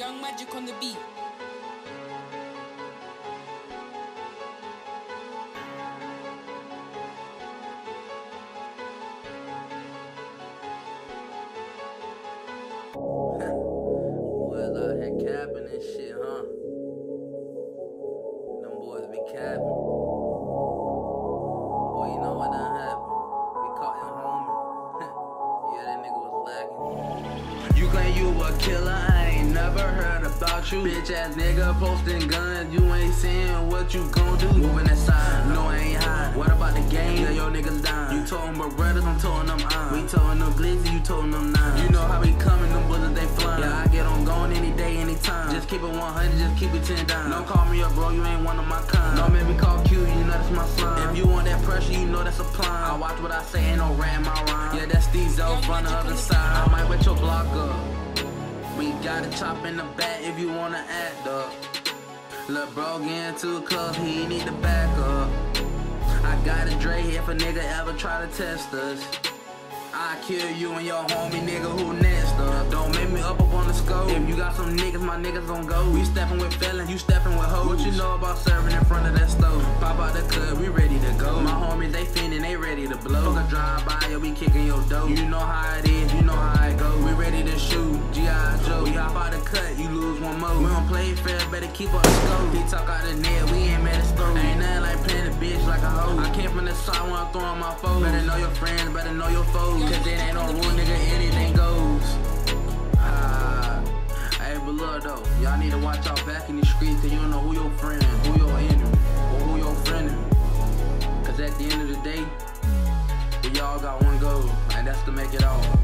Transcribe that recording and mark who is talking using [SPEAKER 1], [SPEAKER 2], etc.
[SPEAKER 1] Young Magic on the beat.
[SPEAKER 2] Out here capping shit, huh? Them boys be capping. Boy, you know what done happened? We caught your homie. yeah, that nigga was lacking. Claim you a killer, I ain't never heard about you. Bitch ass nigga posting guns, you ain't seeing what you gon' do. Moving aside, no, I ain't high. What about the game? Yeah, your niggas dying. You told them brothers, I'm told them I'm. We told them glizzy, you told them nine. You know how we coming, them bullets they flying. Yeah, I get on going any day, anytime. Just keep it 100, just keep it 10 down. Don't call me up, bro, you ain't one of my kind. Don't make me call Q, you know that's my slime. If you want that pressure, you know that's a climb. I watch what I say, ain't no rat in my rhyme. Yeah, that's these Diesel from the other side. I might wet your block up. We got a chop in the back if you wanna act up. Lil' bro getting too club, he need to back up. I got a Dre if a nigga ever try to test us. I kill you and your homie nigga who next up. Don't make me up up on the scope. If you got some niggas, my niggas gon' go. We steppin' with felons, you steppin' with hoes. What you know about serving in front of that stove? Pop out the club, we ready to go. My homies, they fiendin', they ready to blow. Fuck a drive by, yeah, we kickin' your dough. You know how it is, you know how it go. one more. We don't play fair, better keep up the score. He talk out the net, we ain't mad at store. Ain't nothing like playing a bitch like a hoe. I came from the side when I'm throwing my foes. Better know your friends, better know your foes. Cause it ain't no rule, nigga, anything goes. Uh, hey, but look though, y'all need to watch out back in the street, cause you don't know who your friend, who your enemy, or who your friend is. Cause at the end of the day, we all got one goal, and that's to make it all.